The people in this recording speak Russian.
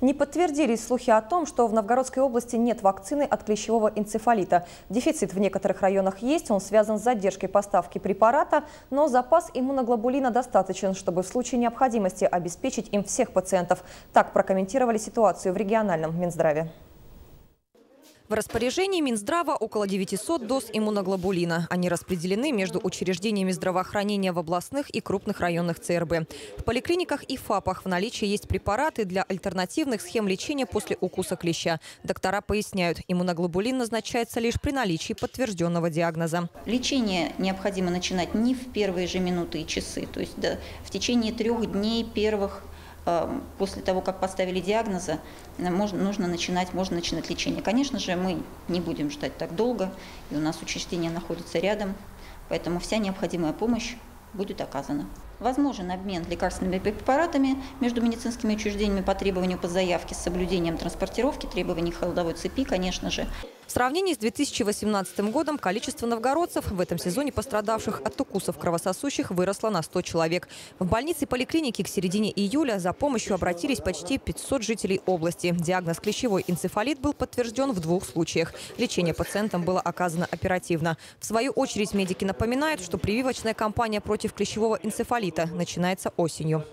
Не подтвердились слухи о том, что в Новгородской области нет вакцины от клещевого энцефалита. Дефицит в некоторых районах есть, он связан с задержкой поставки препарата, но запас иммуноглобулина достаточен, чтобы в случае необходимости обеспечить им всех пациентов. Так прокомментировали ситуацию в региональном Минздраве. В распоряжении Минздрава около 900 доз иммуноглобулина. Они распределены между учреждениями здравоохранения в областных и крупных районных ЦРБ. В поликлиниках и ФАПах в наличии есть препараты для альтернативных схем лечения после укуса клеща. Доктора поясняют, иммуноглобулин назначается лишь при наличии подтвержденного диагноза. Лечение необходимо начинать не в первые же минуты и часы, то есть да, в течение трех дней первых после того, как поставили диагноза, э, можно, нужно начинать, можно начинать лечение. Конечно же, мы не будем ждать так долго, и у нас учреждение находится рядом, поэтому вся необходимая помощь будет оказана. Возможен обмен лекарственными препаратами между медицинскими учреждениями по требованию по заявке с соблюдением транспортировки, требований холодовой цепи, конечно же. В сравнении с 2018 годом количество новгородцев в этом сезоне пострадавших от укусов кровососущих выросло на 100 человек. В больнице и поликлинике к середине июля за помощью обратились почти 500 жителей области. Диагноз клещевой энцефалит был подтвержден в двух случаях. Лечение пациентам было оказано оперативно. В свою очередь медики напоминают, что прививочная кампания против клещевого энцефалита начинается осенью.